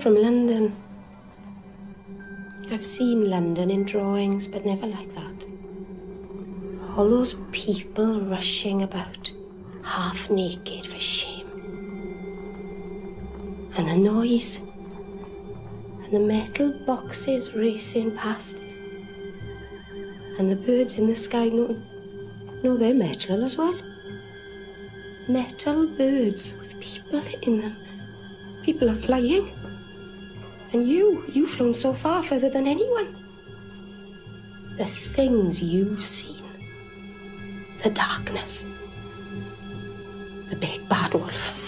From London. I've seen London in drawings, but never like that. All those people rushing about, half naked for shame. And the noise. And the metal boxes racing past. And the birds in the sky, no, no, they're metal as well. Metal birds with people in them. People are flying. And you, you've flown so far further than anyone. The things you've seen. The darkness. The big bad wolf.